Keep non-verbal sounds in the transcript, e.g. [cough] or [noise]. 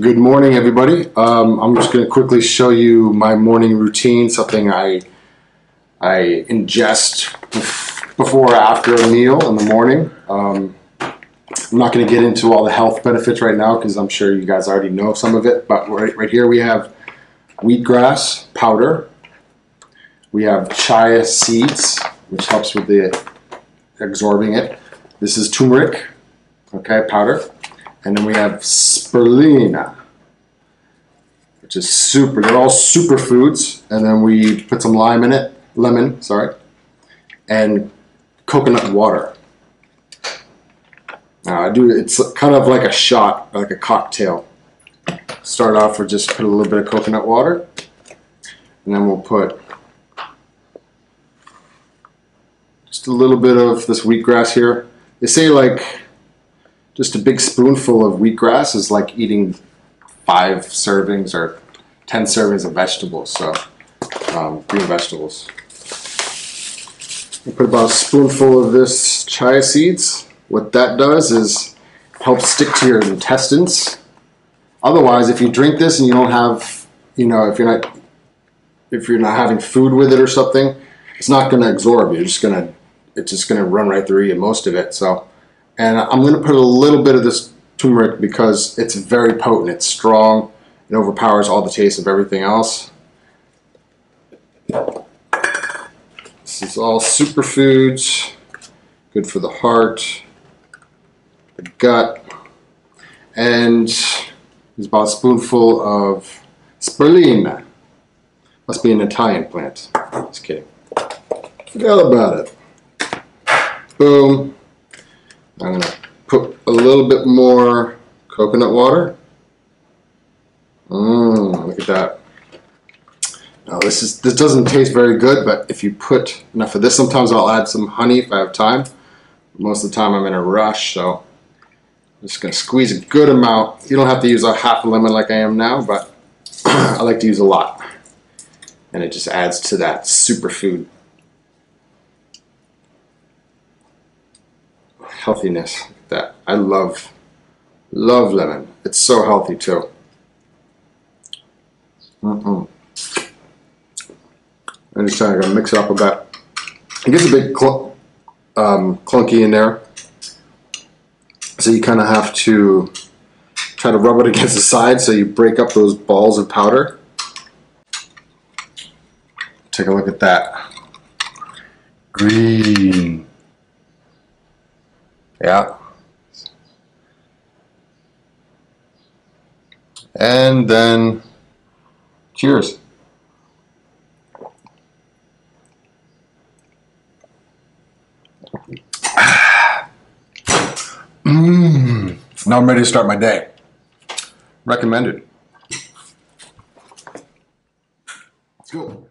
Good morning, everybody. Um, I'm just going to quickly show you my morning routine, something I I ingest before or after a meal in the morning. Um, I'm not going to get into all the health benefits right now because I'm sure you guys already know some of it. But right, right here we have wheatgrass powder. We have chia seeds, which helps with the absorbing it. This is turmeric, okay, powder. And then we have spirulina, which is super. They're all superfoods. And then we put some lime in it, lemon, sorry, and coconut water. Now I do. It's kind of like a shot, like a cocktail. Start off with just put a little bit of coconut water, and then we'll put just a little bit of this wheatgrass here. They say like just a big spoonful of wheatgrass is like eating five servings or ten servings of vegetables. So um, green vegetables. I put about a spoonful of this chia seeds. What that does is help stick to your intestines. Otherwise, if you drink this and you don't have, you know, if you're not, if you're not having food with it or something, it's not going to absorb. You're just going to, it's just going to run right through you, most of it. So and I'm going to put a little bit of this turmeric because it's very potent. It's strong. It overpowers all the taste of everything else. This is all superfoods. Good for the heart, the gut. And there's about a spoonful of spirulina. Must be an Italian plant. Just kidding. Forgot about it. Boom. I'm going to put a little bit more coconut water. Mmm, look at that. Now this is this doesn't taste very good, but if you put enough of this, sometimes I'll add some honey if I have time. Most of the time I'm in a rush, so I'm just going to squeeze a good amount. You don't have to use a half a lemon like I am now, but [clears throat] I like to use a lot. And it just adds to that superfood healthiness that I love. Love lemon. It's so healthy too. Mm-mm. I'm just trying to mix it up a bit. It gets a bit cl um, clunky in there. So you kind of have to try to rub it [laughs] against the side so you break up those balls of powder. Take a look at that. Green. Yeah. And then, cheers. Mmm. Now I'm ready to start my day. Recommended. Let's go.